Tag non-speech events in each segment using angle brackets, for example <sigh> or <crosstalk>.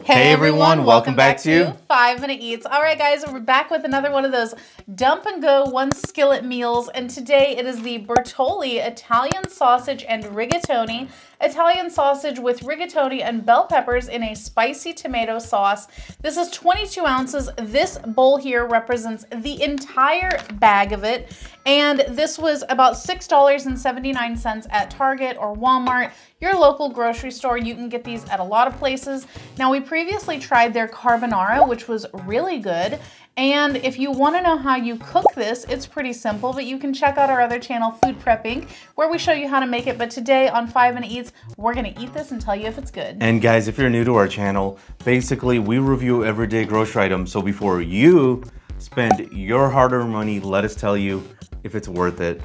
Hey, everyone, welcome back to Five Minute Eats. All right, guys, we're back with another one of those dump and go one skillet meals. And today it is the Bertolli Italian sausage and rigatoni. Italian sausage with rigatoni and bell peppers in a spicy tomato sauce. This is 22 ounces. This bowl here represents the entire bag of it. And this was about $6.79 at Target or Walmart, your local grocery store. You can get these at a lot of places. Now, we previously tried their carbonara, which was really good. And if you want to know how you cook this, it's pretty simple, but you can check out our other channel, Food Prep Inc, where we show you how to make it. But today on 5 and Eats, we're going to eat this and tell you if it's good. And guys, if you're new to our channel, basically we review everyday grocery items. So before you spend your hard-earned money, let us tell you if it's worth it.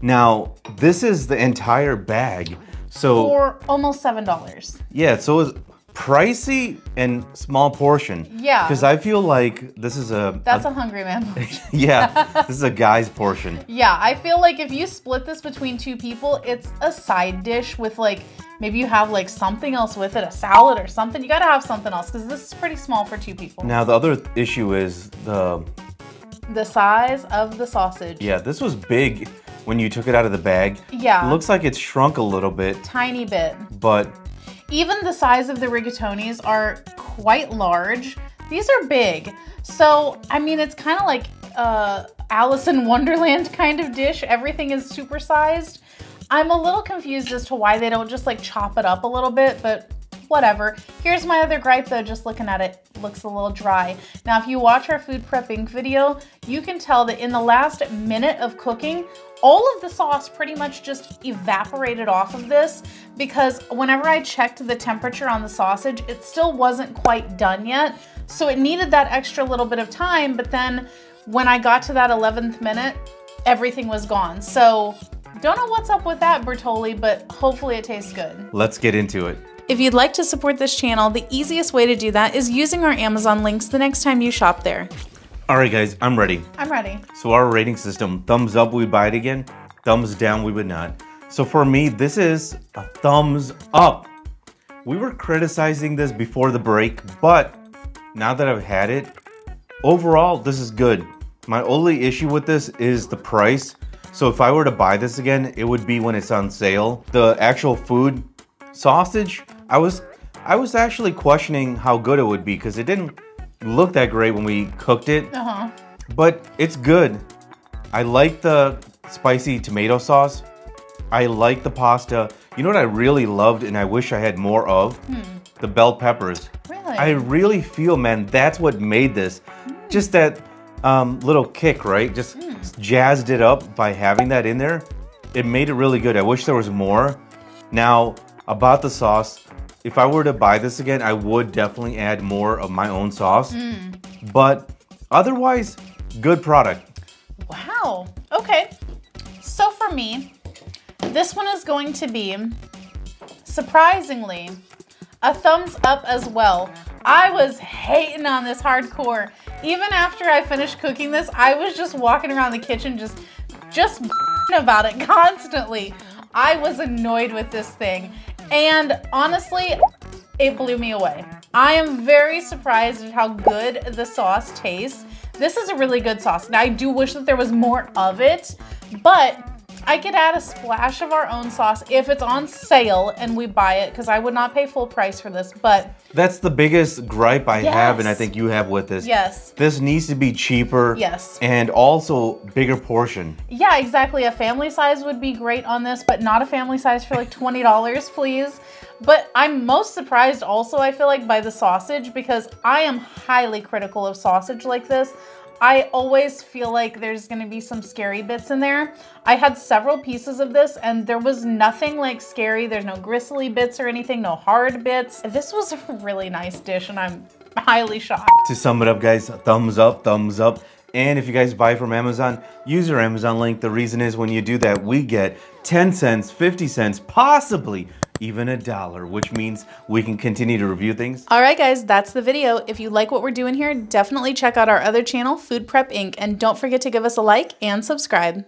Now, this is the entire bag. So for almost $7. Yeah, so it's pricey and small portion. Yeah. Because I feel like this is a That's a, a hungry man <laughs> yeah, <laughs> this is a guy's portion. Yeah, I feel like if you split this between two people, it's a side dish with like maybe you have like something else with it, a salad or something. You got to have something else because this is pretty small for two people. Now the other issue is the the size of the sausage. Yeah, this was big when you took it out of the bag. Yeah. It looks like it's shrunk a little bit. Tiny bit. But even the size of the rigatonis are quite large. These are big. So, I mean, it's kind of like uh, Alice in Wonderland <laughs> kind of dish. Everything is supersized. I'm a little confused as to why they don't just like chop it up a little bit, but whatever. Here's my other gripe though, just looking at it, looks a little dry. Now, if you watch our food prepping video, you can tell that in the last minute of cooking, all of the sauce pretty much just evaporated off of this because whenever I checked the temperature on the sausage, it still wasn't quite done yet. So it needed that extra little bit of time, but then when I got to that 11th minute, everything was gone. So don't know what's up with that, Bertolli, but hopefully it tastes good. Let's get into it. If you'd like to support this channel, the easiest way to do that is using our Amazon links the next time you shop there. All right, guys, I'm ready. I'm ready. So our rating system, thumbs up, we buy it again. Thumbs down, we would not. So for me, this is a thumbs up. We were criticizing this before the break, but now that I've had it, overall, this is good. My only issue with this is the price. So if I were to buy this again, it would be when it's on sale. The actual food, sausage, I was I was actually questioning how good it would be because it didn't look that great when we cooked it. Uh-huh. But it's good. I like the spicy tomato sauce. I like the pasta. You know what I really loved and I wish I had more of? Hmm. The bell peppers. Really? I really feel, man, that's what made this. Mm. Just that um, little kick, right? Just mm. jazzed it up by having that in there. It made it really good. I wish there was more. Now, about the sauce, if I were to buy this again, I would definitely add more of my own sauce. Mm. But otherwise, good product. Wow. Okay. So for me, this one is going to be, surprisingly, a thumbs up as well. I was hating on this hardcore. Even after I finished cooking this, I was just walking around the kitchen just, just about it <laughs> constantly. I was annoyed with this thing. And honestly, it blew me away. I am very surprised at how good the sauce tastes. This is a really good sauce. Now, I do wish that there was more of it, but I could add a splash of our own sauce if it's on sale and we buy it because I would not pay full price for this, but. That's the biggest gripe I yes. have and I think you have with this. Yes. This needs to be cheaper. Yes. And also bigger portion. Yeah, exactly. A family size would be great on this, but not a family size for like $20, <laughs> please. But I'm most surprised also, I feel like, by the sausage because I am highly critical of sausage like this. I always feel like there's gonna be some scary bits in there. I had several pieces of this and there was nothing like scary. There's no gristly bits or anything, no hard bits. This was a really nice dish and I'm highly shocked. To sum it up guys, thumbs up, thumbs up. And if you guys buy from Amazon, use your Amazon link. The reason is when you do that, we get 10 cents, 50 cents, possibly even a dollar, which means we can continue to review things. All right, guys, that's the video. If you like what we're doing here, definitely check out our other channel, Food Prep Inc. And don't forget to give us a like and subscribe.